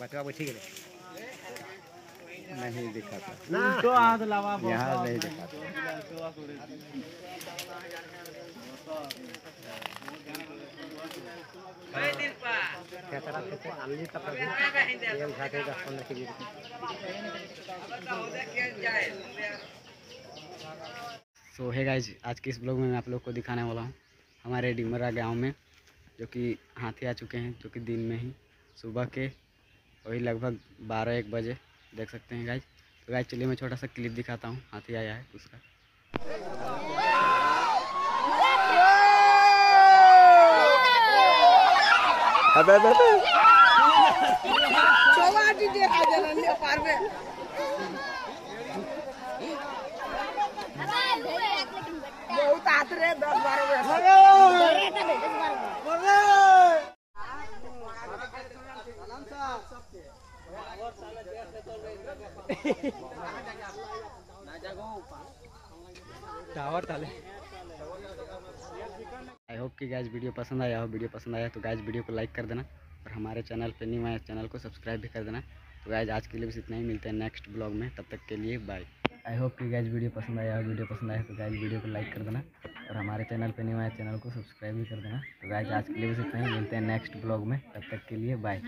बचवा बैठी गए नहीं दिखा था ना यहाँ नहीं दिखा था खेतरा खेते आलनी तक ये उठाते दस पंद्रह के जी सो है गाइज़ आज के इस ब्लॉग में मैं आप लोग को दिखाने वाला हूँ हमारे डिमरा गाँव में जो कि हाथी आ चुके हैं जो कि दिन में ही सुबह के वही लगभग बारह एक बजे देख सकते हैं गाइज़ तो गाइज़ चलिए मैं छोटा सा क्लिप दिखाता हूँ हाथी आया है उसका अबे अबे अबे बहुत आतरे दस बारह टावर ताले आई होप कि गैज वीडियो पसंद आया हो। वीडियो पसंद आया तो गैज वीडियो को लाइक कर देना और हमारे चैनल पे नहीं आए चैनल को सब्सक्राइब भी कर देना। तो गैज आज के लिए बस इतना ही। मिलते हैं नेक्स्ट ब्लॉग में। तब तक के लिए बाय आई होप कि गैज वीडियो पसंद आया हो। वीडियो पसंद आया तो गैज वीडियो को लाइक कर देना और हमारे चैनल पे नहीं आए चैनल को सब्सक्राइब भी कर देना। तो गैज आज के लिए बस इतना ही। मिलते हैं नेक्स्ट ब्लॉग में। तब तक के लिए बाय